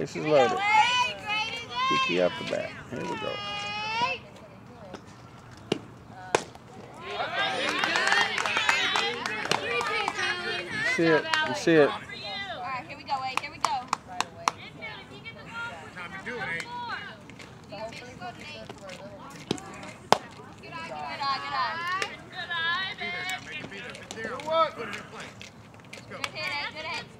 Bases loaded. Kiki up the bat. Here we go. You see it. You see it. Slugging time. All you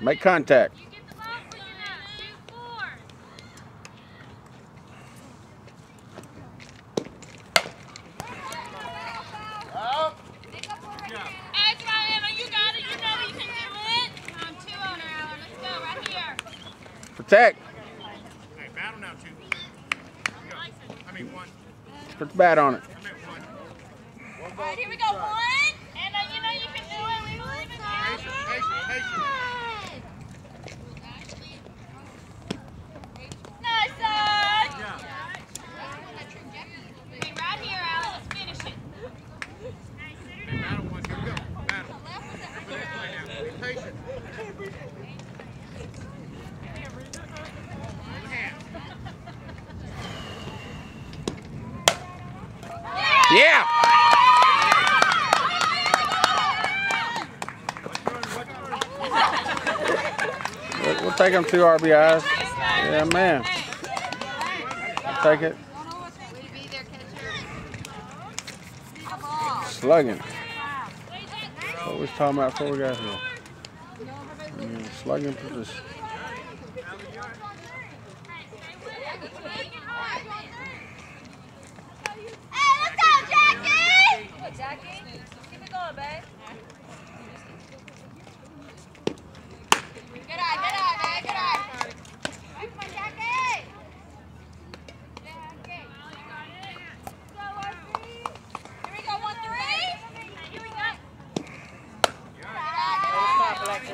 Make contact. Protect. Hey, battle now, two. I mean, one. Put the bat on it. I meant one. All right, here we go. One. And uh, you know you can do it. We believe in you. Patient, patient, patient. Nice, son. Good job. Okay, right here, Alex. Let's finish it. Hey, battle one. Here we go. Battle. Put that play down. Be patient. Hold the hand. Yeah. We'll, we'll take them two RBIs. Yeah, man. Take it. Slugging. That's what we was talking about before we got here. Yeah, slugging position. Hey, let's go, Jackie. Good, Jackie. Keep it going, babe. Good eye, good eye, babe. Good eye. Come on, Jackie. Here we go, one, three. Here we go. Stop, Alexis. Keep working hard, two, one, let's go. We'll,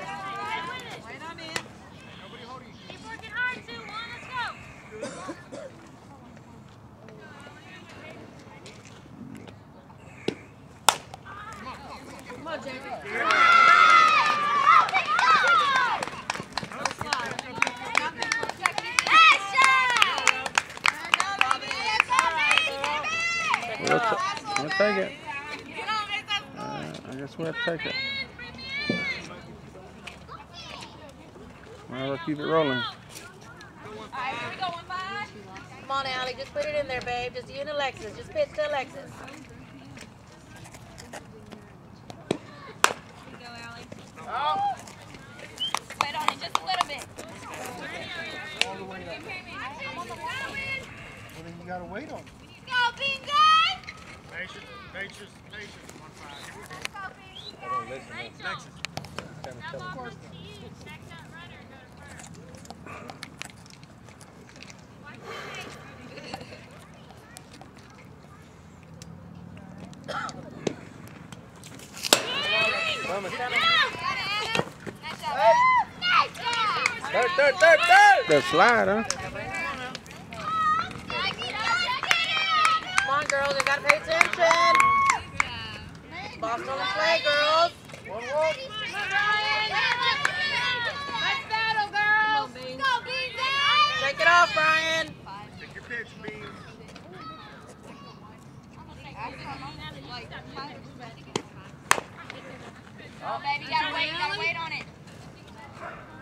we'll take it. Uh, I guess we'll have to take it. We'll keep it rolling. Come on, Allie, just put it in there, babe. Just you and Alexis. Just pitch to Alexis. Wait on it just a little bit. Well, then you gotta wait on it. Go, Bingo! Patience, patience, patience. One five. Here we go. Alexis. Third, third, third, third! Slide, huh? Come on, girls. You gotta pay attention. Boss on the play, girls. One walk. Let's battle, girls! Go, it off, Brian. Take your pitch, Bean. Oh, baby, you gotta wait, you gotta wait on it. Wait on it. Here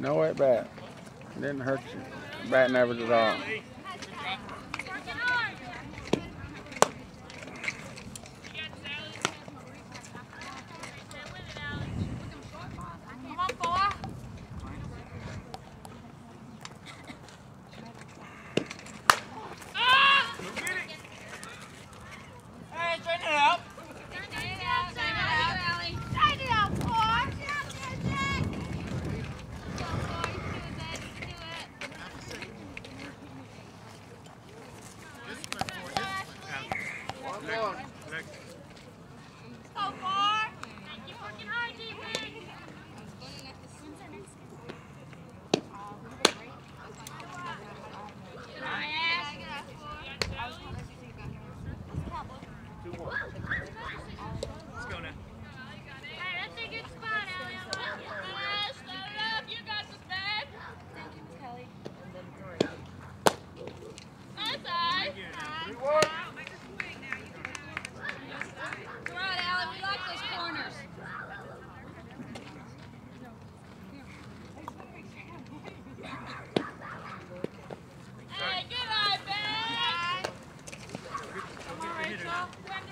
No at bat. Didn't hurt you. Batting average at all. Discipline. on. Next. Let's go now. Hey, good eye, babe. Go get the hitter. Turn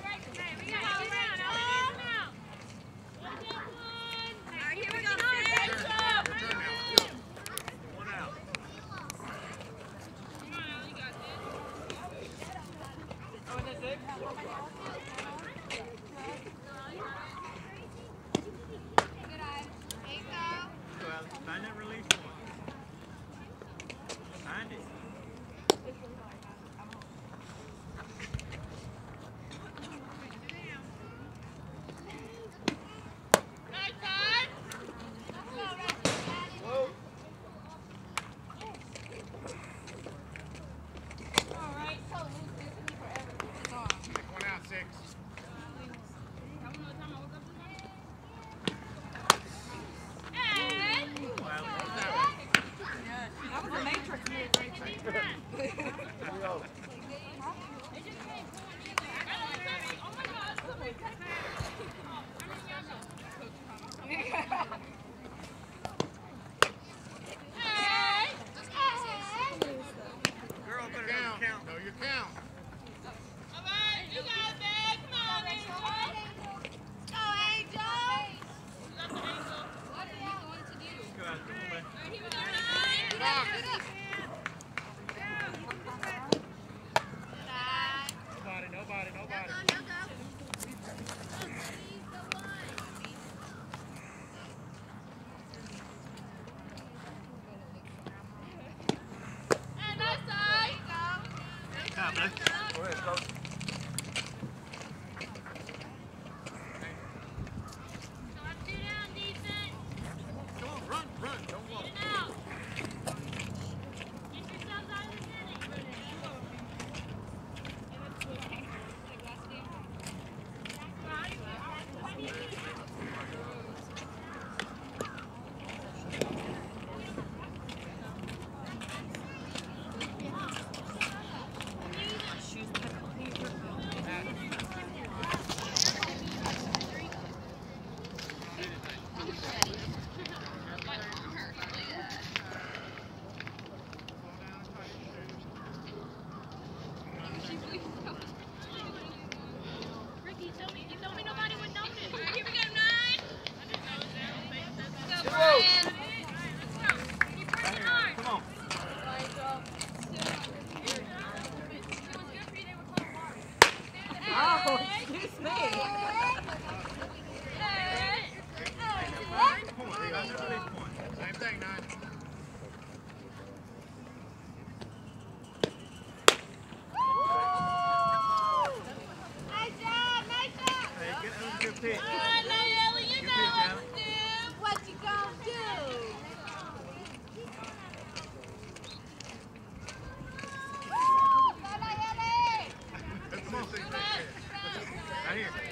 now. Go. One out. Go, Alex. Find that release point. Find it. Take one out, six. Go, Alex. Girl, better count. count. Know your count. Go, Alex. Come on, man. Nobody, nobody, nobody. Count, man. Go ahead, coach. Come on, run, run. Don't walk. Come